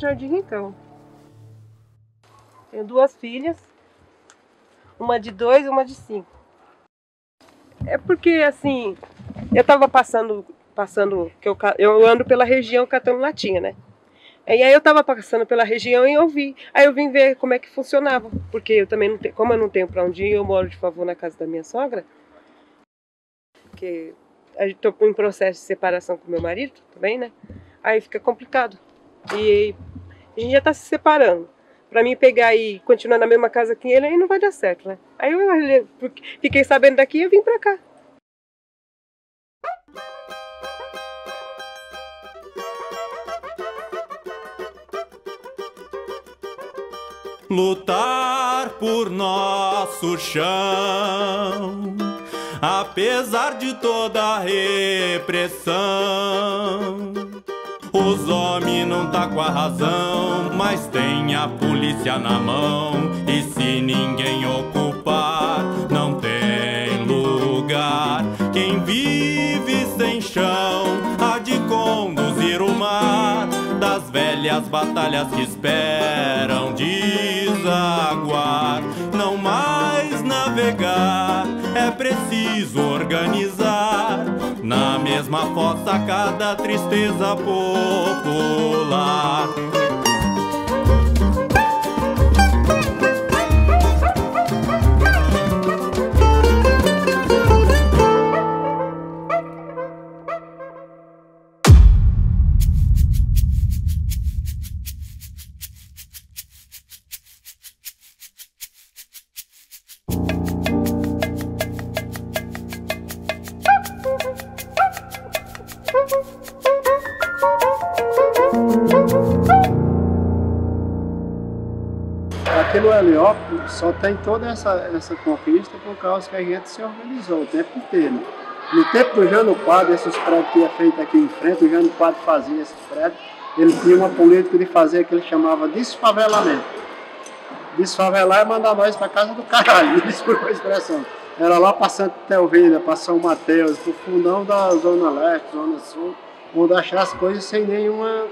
Jardim Rincão. Tenho duas filhas, uma de dois e uma de cinco. É porque assim, eu estava passando, passando, que eu, eu ando pela região catando latinha, né? E aí eu estava passando pela região e eu vi. Aí eu vim ver como é que funcionava, porque eu também não tenho, como eu não tenho para onde ir, eu moro de favor na casa da minha sogra, porque estou em processo de separação com meu marido também, né? Aí fica complicado. E a gente já está se separando. Para mim pegar e continuar na mesma casa que ele, aí não vai dar certo, né? Aí eu fiquei sabendo daqui e eu vim para cá. lutar por nosso chão. Apesar de toda a repressão, os homens não tá com a razão, mas tem a polícia na mão. E se ninguém ocupar, não tem lugar. Quem vive sem chão há de conduzir o mar das velhas batalhas que esperam desaguar. Não mais navegar, é preciso organizar. Mesma fossa, cada tristeza popular. Só tem toda essa, essa conquista por causa que a gente se organizou o tempo inteiro. No tempo do Jânio Quadro, esses prédios que ia feito aqui em frente, o Jânio Quadro fazia esses prédios, ele tinha uma política de fazer que ele chamava desfavelamento. Desfavelar é mandar nós para casa do caralho, a expressão. Era lá para Santa Telvina, para São Mateus, para o fundão da Zona Leste, Zona Sul, onde achar as coisas sem nenhuma.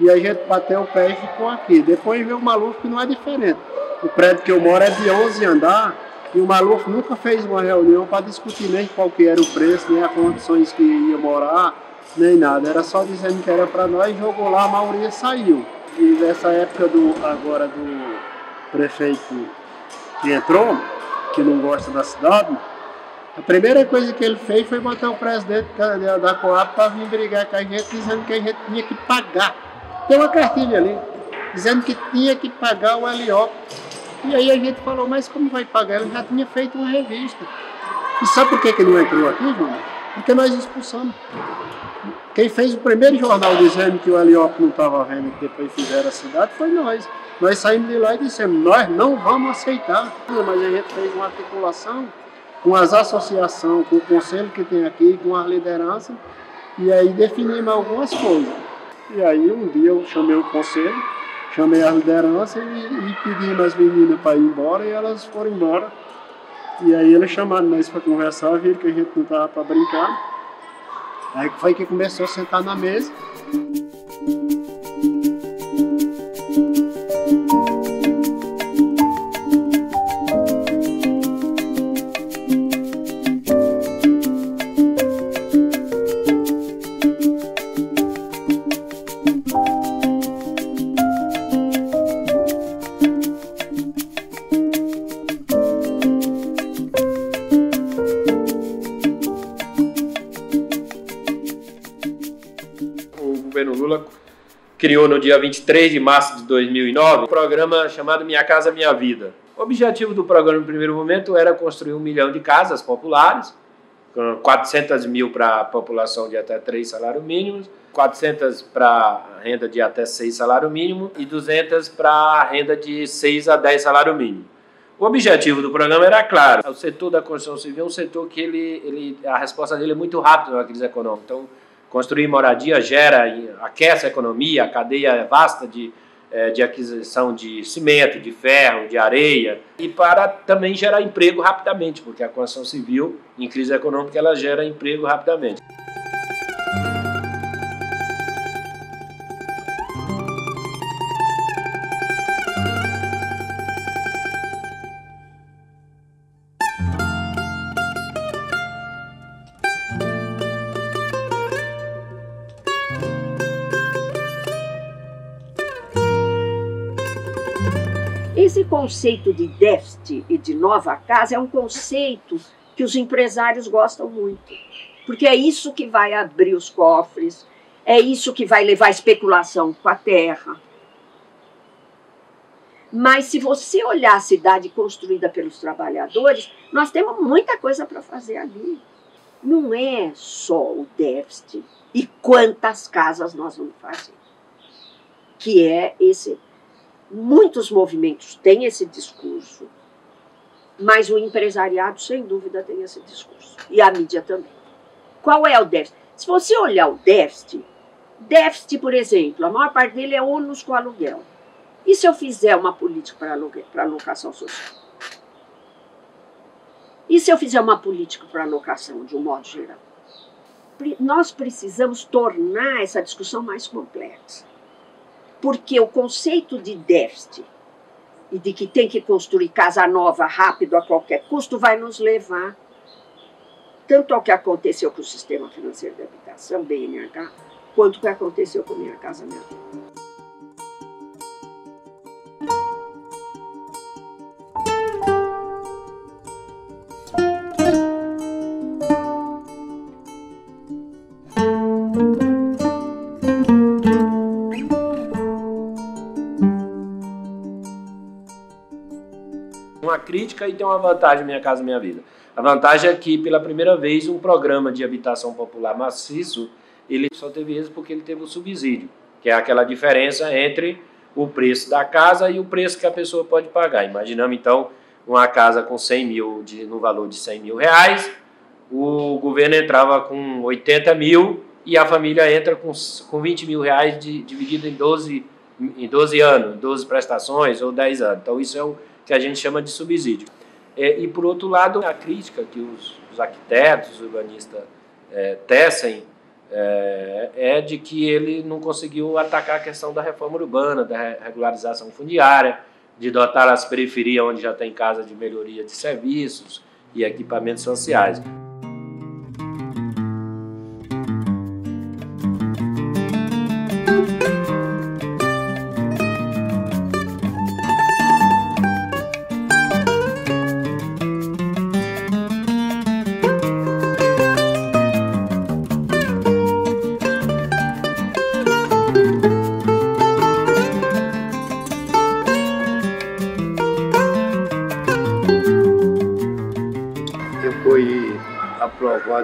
E a gente bateu o pé e ficou aqui. Depois veio o maluco que não é diferente. O prédio que eu moro é de 11 andar e o Maluf nunca fez uma reunião para discutir nem qual que era o preço, nem as condições que ia morar, nem nada. Era só dizendo que era para nós, jogou lá, a maioria saiu. E nessa época do agora do prefeito que entrou, que não gosta da cidade, a primeira coisa que ele fez foi botar o presidente da, da Coab para vir brigar com a gente, dizendo que a gente tinha que pagar. Tem uma cartilha ali, dizendo que tinha que pagar o LO e aí a gente falou, mas como vai pagar? Ele já tinha feito uma revista. E sabe por que, que não entrou aqui, Júnior? Porque nós expulsamos. Quem fez o primeiro jornal dizendo que o Heliópolis não estava vendo que depois fizeram a cidade foi nós. Nós saímos de lá e dissemos, nós não vamos aceitar. Mas a gente fez uma articulação com as associações, com o conselho que tem aqui, com as lideranças, e aí definimos algumas coisas. E aí um dia eu chamei o conselho, chamei a liderança e, e pedi as meninas para ir embora e elas foram embora. E aí eles chamaram nós para conversar, viram que a gente não estava para brincar. Aí foi que começou a sentar na mesa. Criou no dia 23 de março de 2009 um programa chamado Minha Casa Minha Vida. O objetivo do programa, no primeiro momento, era construir um milhão de casas populares, com 400 mil para a população de até 3 salários mínimos, 400 para renda de até 6 salários mínimos e 200 para renda de 6 a 10 salários mínimos. O objetivo do programa era claro. O setor da construção civil é um setor que ele, ele, a resposta dele é muito rápida na crise econômica. Então, Construir moradia gera, aquece a economia, a cadeia vasta de, é, de aquisição de cimento, de ferro, de areia, e para também gerar emprego rapidamente, porque a construção civil, em crise econômica, ela gera emprego rapidamente. Conceito de déficit e de nova casa é um conceito que os empresários gostam muito, porque é isso que vai abrir os cofres, é isso que vai levar a especulação com a terra. Mas se você olhar a cidade construída pelos trabalhadores, nós temos muita coisa para fazer ali. Não é só o déficit e quantas casas nós vamos fazer. Que é esse. Muitos movimentos têm esse discurso, mas o empresariado, sem dúvida, tem esse discurso. E a mídia também. Qual é o déficit? Se você olhar o déficit, déficit, por exemplo, a maior parte dele é ônus com aluguel. E se eu fizer uma política para, aluguel, para alocação social? E se eu fizer uma política para alocação, de um modo geral? Nós precisamos tornar essa discussão mais complexa. Porque o conceito de déficit e de que tem que construir casa nova rápido a qualquer custo vai nos levar tanto ao que aconteceu com o sistema financeiro de habitação, BNH, quanto o que aconteceu com Minha Casa Minha. Crítica e tem uma vantagem Minha Casa Minha Vida. A vantagem é que, pela primeira vez, um programa de habitação popular maciço, ele só teve êxito porque ele teve o subsídio, que é aquela diferença entre o preço da casa e o preço que a pessoa pode pagar. Imaginamos, então, uma casa com 100 mil, de, no valor de 100 mil reais, o governo entrava com 80 mil e a família entra com, com 20 mil reais de, dividido em 12, em 12 anos, 12 prestações ou 10 anos. Então, isso é o que a gente chama de subsídio. É, e, por outro lado, a crítica que os, os arquitetos, os urbanistas é, tecem é, é, de que ele não conseguiu atacar a questão da reforma urbana, da regularização fundiária, de dotar as periferias onde já tem casa de melhoria de serviços e equipamentos sociais.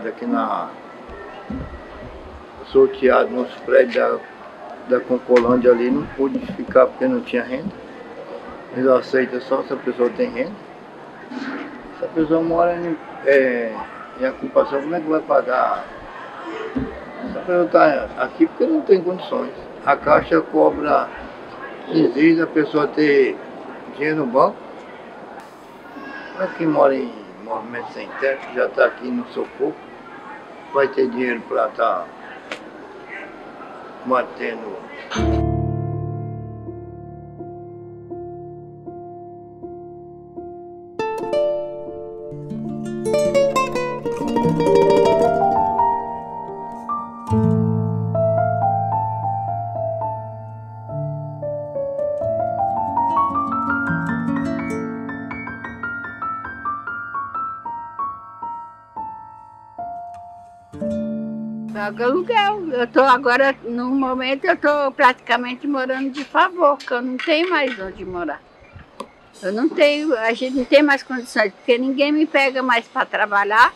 Aqui na sorteado nos prédios da, da Concolândia ali, não pude ficar porque não tinha renda. Eles aceitam só se a pessoa tem renda. Se a pessoa mora em, é, em ocupação, como é que vai pagar? Se a pessoa está aqui porque não tem condições. A Caixa cobra 15 dias a pessoa ter dinheiro no banco. Como é que mora em movimento sem teto, já está aqui no socorro? vai ter dinheiro para estar tá mantendo agora, no momento, eu tô praticamente morando de favor, porque eu não tenho mais onde morar. Eu não tenho, a gente não tem mais condições, porque ninguém me pega mais para trabalhar,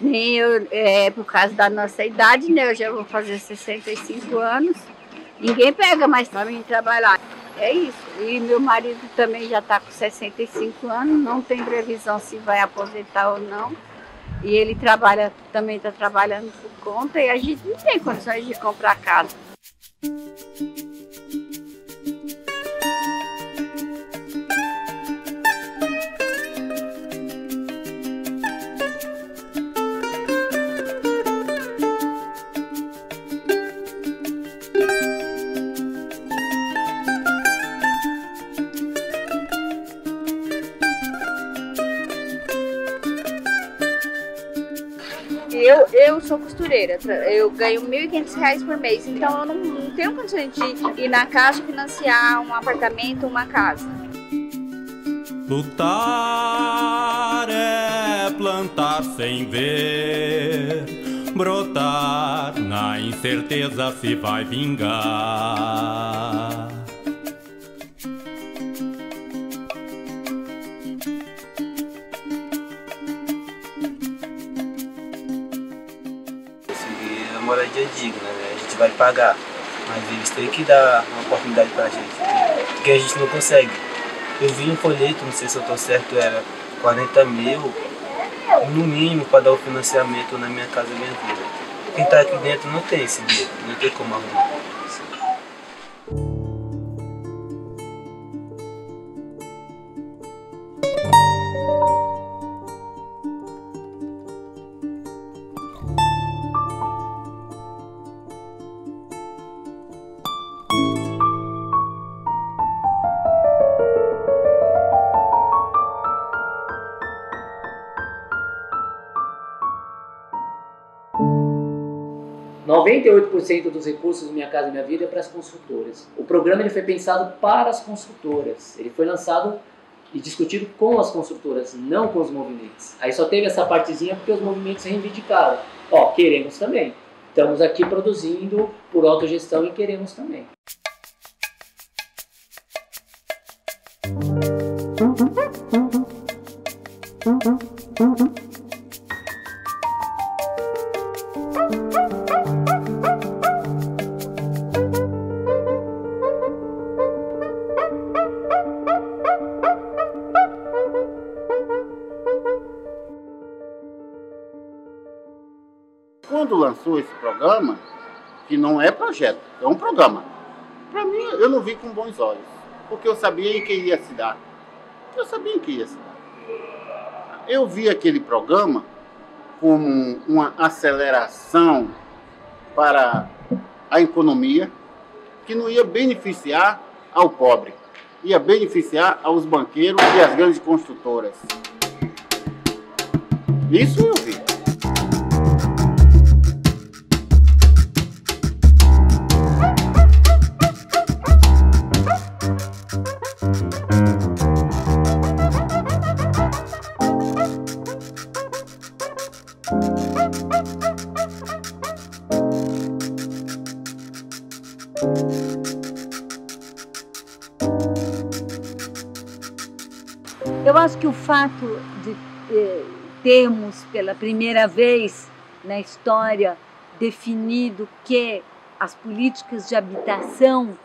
nem eu, é, por causa da nossa idade, né? Eu já vou fazer 65 anos. Ninguém pega mais para mim trabalhar. É isso. E meu marido também já está com 65 anos, não tem previsão se vai aposentar ou não. E ele trabalha, também está trabalhando por conta e a gente não tem condições de comprar casa. Eu, sou costureira, eu ganho R$ 1.500 por mês, então eu não, não tenho condições de ir na casa financiar um apartamento, uma casa. Lutar é plantar sem ver, brotar na incerteza se vai vingar. Moradia digna, né? A gente vai pagar, mas eles têm que dar uma oportunidade pra gente, porque a gente não consegue. Eu vi um folheto, não sei se eu tô certo, era 40 mil, no mínimo, para dar o financiamento na minha casa minha vida. Quem tá aqui dentro não tem esse dinheiro, não tem como arrumar. Cento dos recursos do Minha Casa Minha Vida é para as construtoras. O programa ele foi pensado para as construtoras. Ele foi lançado e discutido com as construtoras, não com os movimentos. Aí só teve essa partezinha porque os movimentos reivindicaram. Ó, queremos também. Estamos aqui produzindo por autogestão e queremos também. Projeto, é um programa, para mim eu não vi com bons olhos, porque eu sabia em que ia se dar. Eu sabia em que ia se dar. Eu vi aquele programa como uma aceleração para a economia que não ia beneficiar ao pobre, ia beneficiar aos banqueiros e às grandes construtoras. Isso eu vi. Eu acho que o fato de eh, termos pela primeira vez na história definido que as políticas de habitação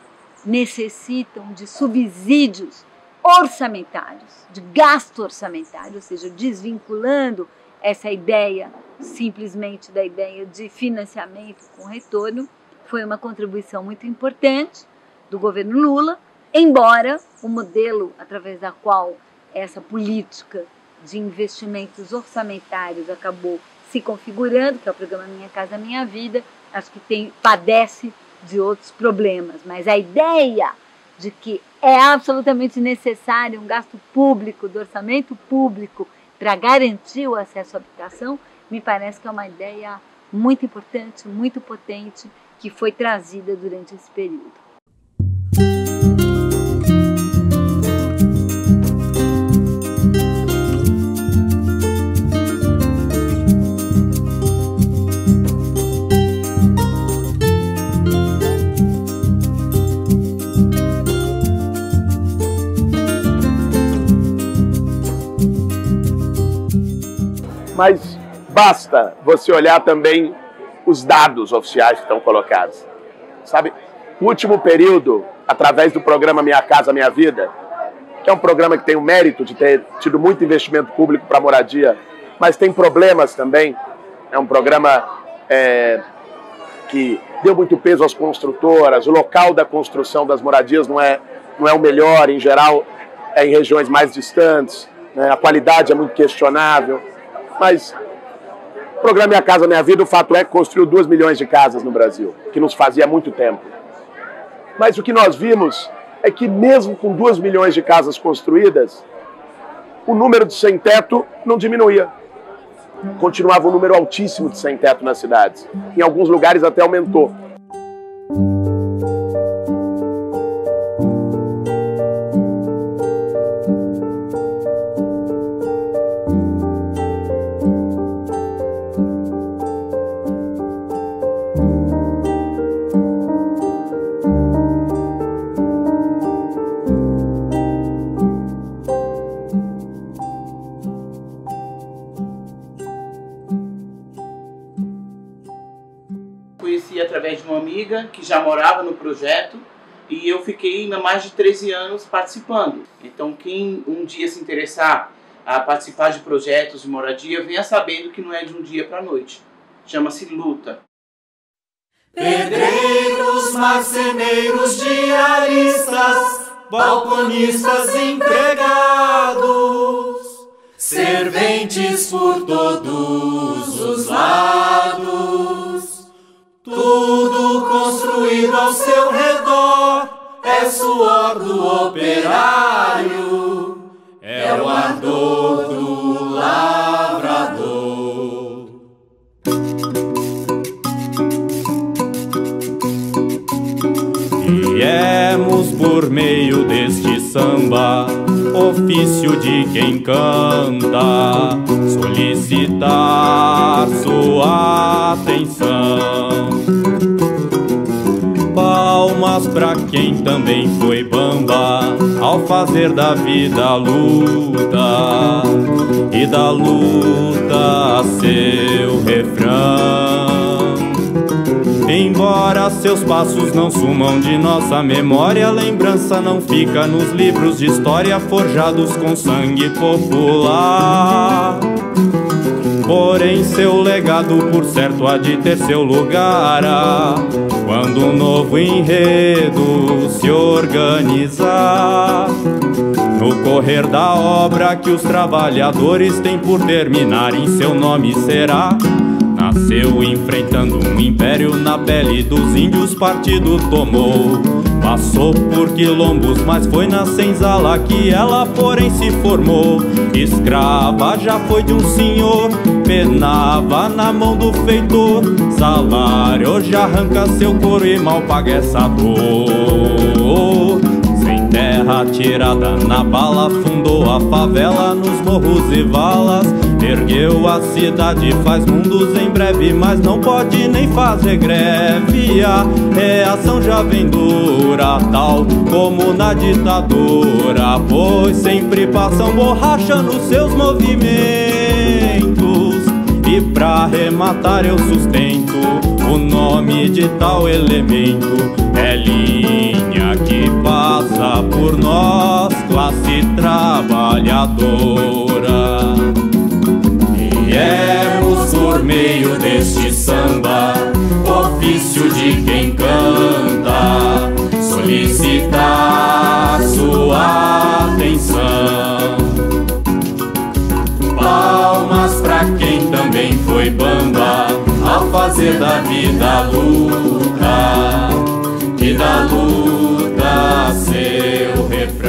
necessitam de subsídios orçamentários, de gasto orçamentário, ou seja, desvinculando essa ideia simplesmente da ideia de financiamento com retorno, foi uma contribuição muito importante do governo Lula, embora o modelo através da qual essa política de investimentos orçamentários acabou se configurando, que é o programa Minha Casa Minha Vida, acho que tem, padece de outros problemas, mas a ideia de que é absolutamente necessário um gasto público, do orçamento público, para garantir o acesso à habitação, me parece que é uma ideia muito importante, muito potente, que foi trazida durante esse período. mas basta você olhar também os dados oficiais que estão colocados. Sabe, o último período, através do programa Minha Casa Minha Vida, que é um programa que tem o mérito de ter tido muito investimento público para moradia, mas tem problemas também. É um programa é, que deu muito peso às construtoras, o local da construção das moradias não é, não é o melhor, em geral é em regiões mais distantes, né? a qualidade é muito questionável. Mas programa Minha Casa Minha Vida, o fato é que construiu 2 milhões de casas no Brasil, que nos fazia muito tempo. Mas o que nós vimos é que mesmo com 2 milhões de casas construídas, o número de sem-teto não diminuía. Continuava um número altíssimo de sem-teto nas cidades. Em alguns lugares até aumentou. Amiga que já morava no projeto e eu fiquei há mais de 13 anos participando. Então, quem um dia se interessar a participar de projetos de moradia, venha sabendo que não é de um dia para a noite. Chama-se luta. Pedreiros, marceneiros, diaristas, balconistas, empregados, serventes por todos os lados, tudo construído ao seu redor, é suor do operário, é o ardor do lavrador. Viemos por meio deste samba, ofício de quem canta, solicitar sua atenção. Palmas pra quem também foi bamba, ao fazer da vida a luta, e da luta seu refrão. Embora seus passos não sumam de nossa memória, a lembrança não fica nos livros de história forjados com sangue popular. Porém, seu legado, por certo, há de ter seu lugar. ah, Quando um novo enredo se organizar. No correr da obra que os trabalhadores têm por terminar, em seu nome será. Nasceu enfrentando um império na pele dos índios, partido tomou. Passou por quilombos, mas foi na senzala que ela, porém, se formou. Escrava já foi de um senhor, penava na mão do feitor. Salário hoje arranca seu couro e mal paga essa dor. Sem terra tirada na bala, fundou a favela nos morros e valas. Ergueu a cidade, faz mundos em breve, mas não pode nem fazer greve. A reação já vem dura, tal como na ditadura, pois sempre passam borracha nos seus movimentos. E pra arrematar eu sustento o nome de tal elemento. É linha que passa por nós, classe trabalhadora. Viemos por meio deste samba, ofício de quem canta, fazer da vida luta e da luta seu refrão.